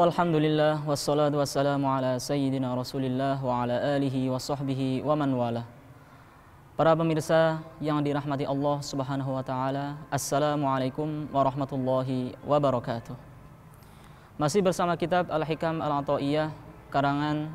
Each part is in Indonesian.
walhamdulillah wassalatu wassalamu ala sayyidina Rasulillah wa ala alihi wa sahbihi wa man wala. Para pemirsa yang dirahmati Allah Subhanahu wa taala, Assalamualaikum warahmatullahi wabarakatuh. Masih bersama kitab Al-Hikam Al-Athaiyah karangan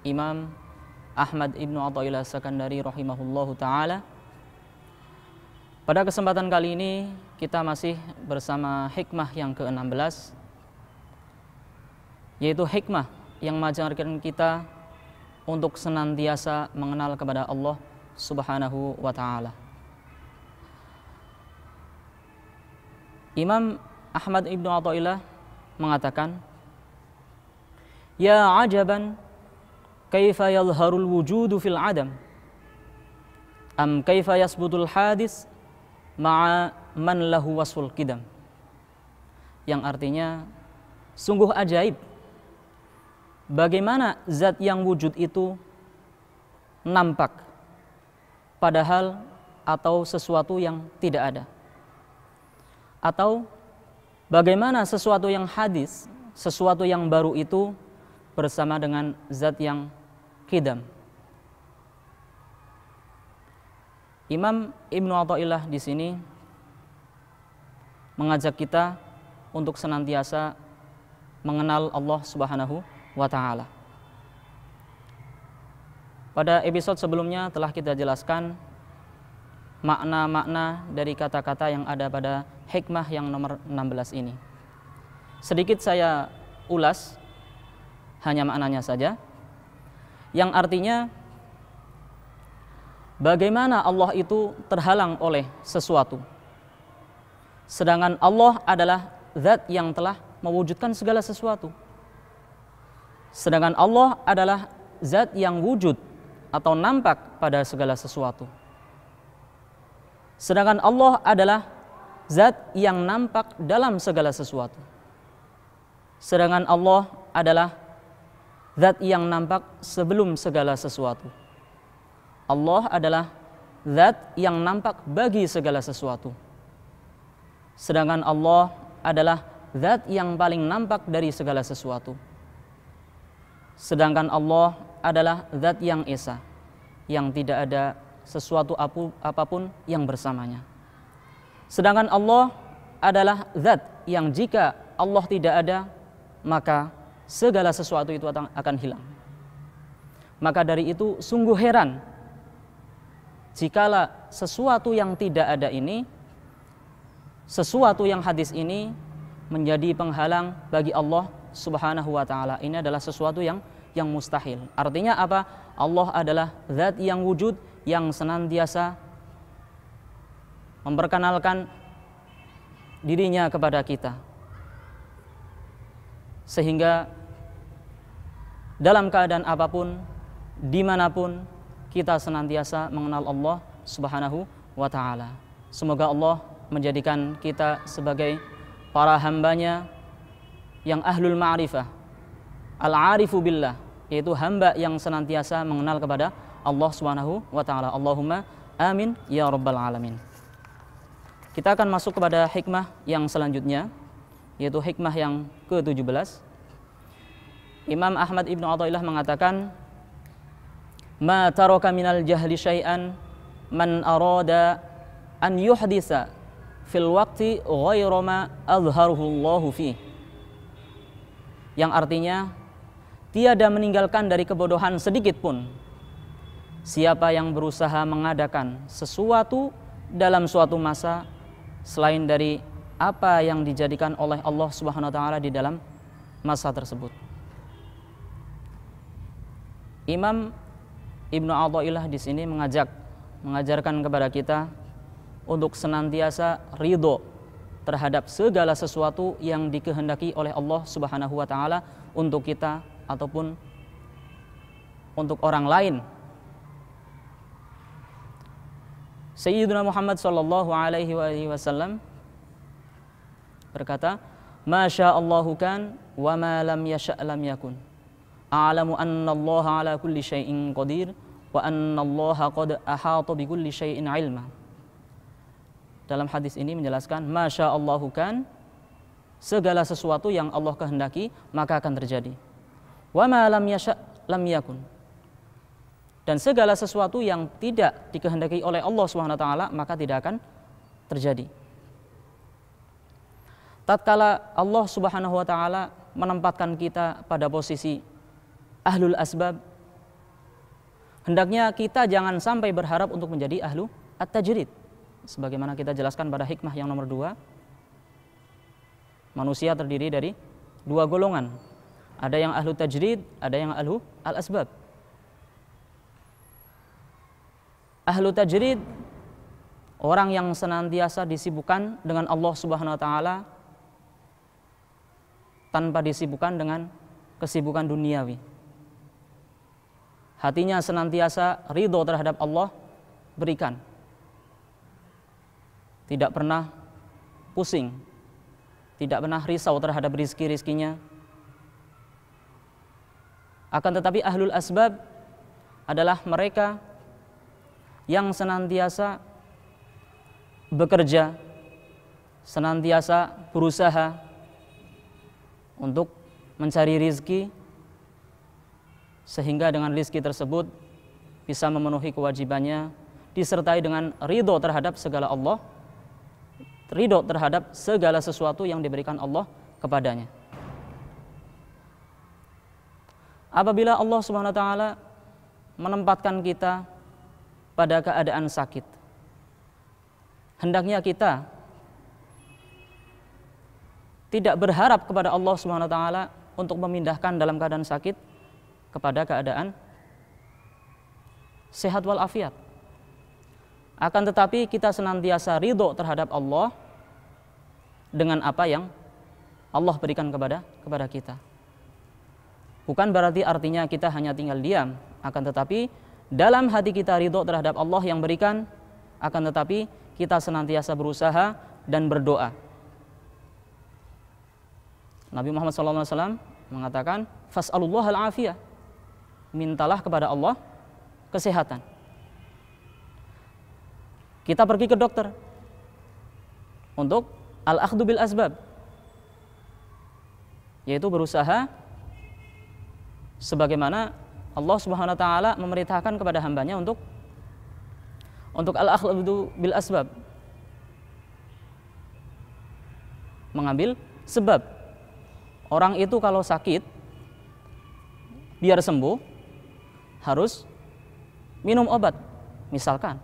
Imam Ahmad Ibnu Athaillah Sakandari rahimahullahu taala. Pada kesempatan kali ini kita masih bersama hikmah yang ke-16 yaitu hikmah yang mengajarkan kita untuk senantiasa mengenal kepada Allah Subhanahu wa taala. Imam Ahmad Ibnu Athaillah mengatakan, "Ya ajaban kaifa yadhharul wujudu fil adam am kaifa yasbutul hadis ma'a man lahu wasful kidam." Yang artinya sungguh ajaib bagaimana zat yang wujud itu nampak padahal atau sesuatu yang tidak ada? Atau bagaimana sesuatu yang hadis sesuatu yang baru itu bersama dengan zat yang kidam Imam Ibnu Athaillah di sini mengajak kita untuk senantiasa mengenal Allah Subhanahu wa taala. Pada episode sebelumnya telah kita jelaskan makna-makna dari kata-kata yang ada pada hikmah yang nomor 16 ini. Sedikit saya ulas hanya maknanya saja. Yang artinya bagaimana Allah itu terhalang oleh sesuatu. Sedangkan Allah adalah zat yang telah mewujudkan segala sesuatu. Sedangkan Allah adalah zat yang wujud atau nampak pada segala sesuatu. Sedangkan Allah adalah zat yang nampak dalam segala sesuatu. Sedangkan Allah adalah zat yang nampak sebelum segala sesuatu. Allah adalah zat yang nampak bagi segala sesuatu. Sedangkan Allah adalah zat yang paling nampak dari segala sesuatu. Sedangkan Allah adalah zat yang esa, yang tidak ada sesuatu apa pun yang bersamanya. Sedangkan Allah adalah zat yang jika Allah tidak ada, maka segala sesuatu itu akan hilang. Maka dari itu sungguh heran jikala sesuatu yang tidak ada ini, sesuatu yang hadis ini menjadi penghalang bagi Allah Subhanahu wa taala. Ini adalah sesuatu yang yang mustahil. Artinya apa? Allah adalah zat yang wujud yang senantiasa memperkenalkan dirinya kepada kita. Sehingga dalam keadaan apa pun, di mana pun, kita senantiasa mengenal Allah subhanahu wa ta'ala. Semoga Allah menjadikan kita sebagai para hambanya yang ahlul ma'rifah al-arifu billah yaitu hamba yang senantiasa mengenal kepada Allah Subhanahu wa taala. Allahumma amin ya rabbal alamin. Kita akan masuk kepada hikmah yang selanjutnya yaitu hikmah yang ke-17. Imam Ahmad Ibnu Athaillah mengatakan ma taraka minal jahli syai'an man arada an yuhdisa fil waqti ghayra ma azharuhu Allahu fihi yang artinya tiada meninggalkan dari kebodohan sedikit pun siapa yang berusaha mengadakan sesuatu dalam suatu masa selain dari apa yang dijadikan oleh Allah Subhanahu wa taala di dalam masa tersebut. Imam Ibnu Athaillah di sini mengajak mengajarkan kepada kita untuk senantiasa ridho terhadap segala sesuatu yang dikehendaki oleh Allah Subhanahu wa taala untuk kita ataupun untuk orang lain. Sayyidina Muhammad sallallahu alaihi wasallam berkata, "Masya Allahu kan wa ma lam yasha' lam yakun. A'lamu anna Allah ala kulli syai'in qadir wa anna Allah qad ahata bi kulli syai'in ilma." Dalam hadis ini menjelaskan masya Allahu kan segala sesuatu yang Allah kehendaki maka akan terjadi. Wa ma lam lam yakun. Dan segala sesuatu yang tidak dikehendaki oleh Allah taala maka tidak akan terjadi. Tatkala Allah Subhanahu wa taala menempatkan kita pada posisi ahlul asbab hendaknya kita jangan sampai berharap untuk menjadi ahlu at-tajrid sebagaimana kita jelaskan pada hikmah yang nomor dua Manusia terdiri dari dua golongan. Ada yang ahlu tajrid, ada yang ahlu al-asbab. Ahlu tajrid orang yang senantiasa disibukkan dengan Allah Subhanahu wa taala tanpa disibukkan dengan kesibukan duniawi. Hatinya senantiasa ridho terhadap Allah berikan. Tidak pernah pusing tidak pernah risau terhadap rizki-rizkinya. Akan tetapi ahlul asbab adalah mereka yang senantiasa bekerja, senantiasa berusaha untuk mencari rizki sehingga dengan rizki tersebut bisa memenuhi kewajibannya disertai dengan ridho terhadap segala Allah ridho terhadap segala sesuatu yang diberikan Allah kepadanya. Apabila Allah Subhanahu wa taala menempatkan kita pada keadaan sakit, hendaknya kita tidak berharap kepada Allah Subhanahu wa taala untuk memindahkan dalam keadaan sakit kepada keadaan sehat walafiat. Akan tetapi kita senantiasa ridho terhadap Allah dengan apa yang Allah berikan kepada kepada kita. Bukan berarti artinya kita hanya tinggal diam, akan tetapi dalam hati kita ridho terhadap Allah yang berikan, akan tetapi kita senantiasa berusaha dan berdoa. Nabi Muhammad SAW mengatakan, Fas'alullah al-afiyah. Mintalah kepada Allah kesehatan. Kita pergi ke dokter untuk al-akhdu bil asbab. Yaitu berusaha sebagaimana Allah Subhanahu wa taala memerintahkan kepada hambanya untuk untuk al-akhdu bil asbab. Mengambil sebab. Orang itu kalau sakit biar sembuh harus minum obat. Misalkan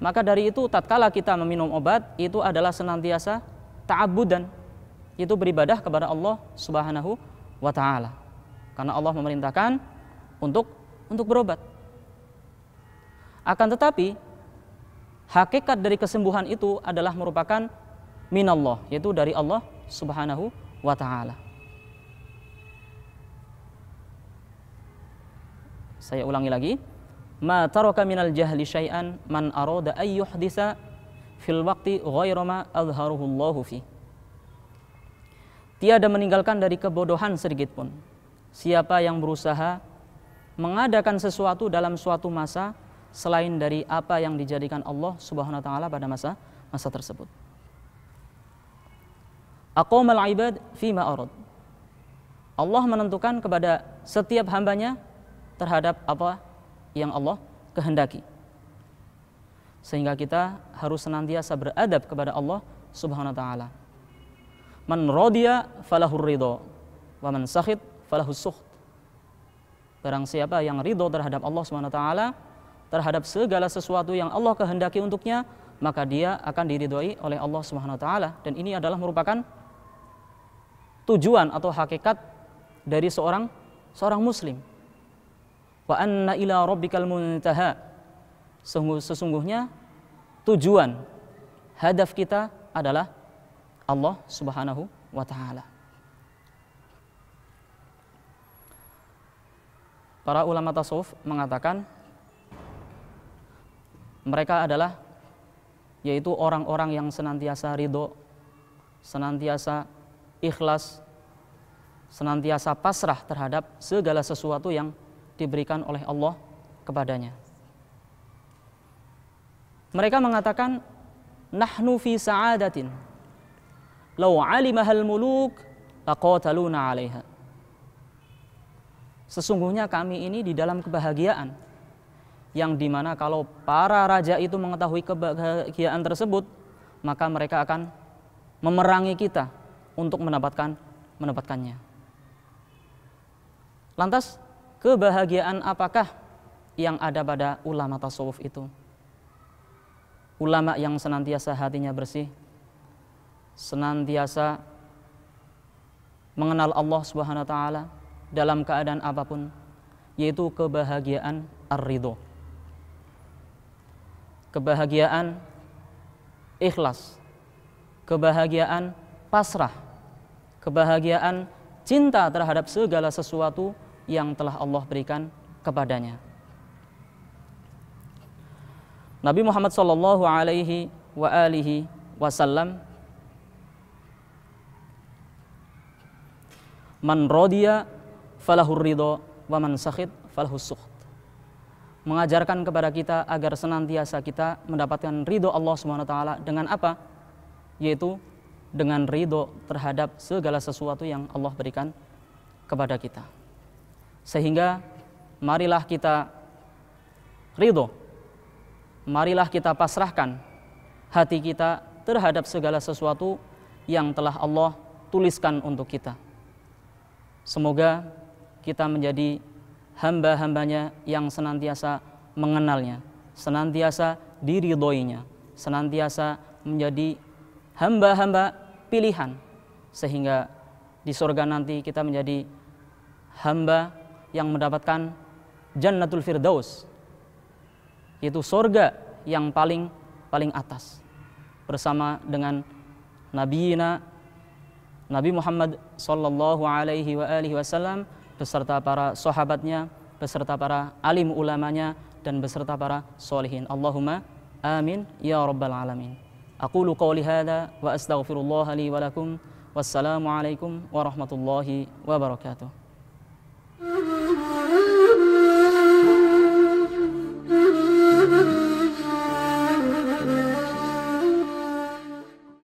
maka dari itu tatkala kita meminum obat itu adalah senantiasa ta'abbudan itu beribadah kepada Allah Subhanahu wa taala. Karena Allah memerintahkan untuk untuk berobat. Akan tetapi hakikat dari kesembuhan itu adalah merupakan minallah yaitu dari Allah Subhanahu wa taala. Saya ulangi lagi ma taraka minal jahli syai'an man arada ay yuhdisa fil waqti ghairu ma azharuhu Allah fi. Tiada meninggalkan dari kebodohan sedikit pun. Siapa yang berusaha mengadakan sesuatu dalam suatu masa selain dari apa yang dijadikan Allah Subhanahu wa taala pada masa masa tersebut. Aqamal ibad ma arad. Allah menentukan kepada setiap hambanya terhadap apa yang Allah kehendaki. Sehingga kita harus senantiasa beradab kepada Allah Subhanahu wa taala. Man radiya falahur ridho wa man sakhit falahus sukht. Barang siapa yang ridho terhadap Allah Subhanahu wa taala, terhadap segala sesuatu yang Allah kehendaki untuknya, maka dia akan diridhoi oleh Allah Subhanahu wa taala dan ini adalah merupakan tujuan atau hakikat dari seorang seorang muslim wa anna ila rabbikal muntaha. Sesungguhnya tujuan hadaf kita adalah Allah Subhanahu wa taala. Para ulama tasawuf mengatakan mereka adalah yaitu orang-orang yang senantiasa ridho, senantiasa ikhlas, senantiasa pasrah terhadap segala sesuatu yang diberikan oleh Allah kepadanya. Mereka mengatakan nahnu fi sa'adatin law 'alimahal muluk laqataluna 'alaiha. Sesungguhnya kami ini di dalam kebahagiaan yang di mana kalau para raja itu mengetahui kebahagiaan tersebut maka mereka akan memerangi kita untuk mendapatkan mendapatkannya. Lantas kebahagiaan apakah yang ada pada ulama tasawuf itu? Ulama yang senantiasa hatinya bersih, senantiasa mengenal Allah Subhanahu wa taala dalam keadaan apa pun, yaitu kebahagiaan ar-ridho. Kebahagiaan ikhlas, kebahagiaan pasrah, kebahagiaan cinta terhadap segala sesuatu yang telah Allah berikan kepadanya. Nabi Muhammad sallallahu alaihi wa alihi wasallam Man rodiya falahur ridho wa man sakhid falahus sukht. Mengajarkan kepada kita agar senantiasa kita mendapatkan ridho Allah taala dengan apa? Yaitu dengan ridho terhadap segala sesuatu yang Allah berikan kepada kita. Sehingga marilah kita ridho marilah kita pasrahkan hati kita terhadap segala sesuatu yang telah Allah tuliskan untuk kita. Semoga kita menjadi hamba-hambanya yang senantiasa mengenalnya, senantiasa diridhoinya, senantiasa menjadi hamba-hamba pilihan sehingga di surga nanti kita menjadi hamba yang mendapatkan jannatul firdaus yaitu sorga yang paling paling atas bersama dengan Nabi Nabi Muhammad sallallahu alaihi wa alihi wasallam beserta para sahabatnya beserta para alim ulamanya dan beserta para solihin Allahumma amin ya rabbal alamin. Aqulu qawli hadha wa astaghfirullah li wa lakum. Wassalamu alaikum warahmatullahi wabarakatuh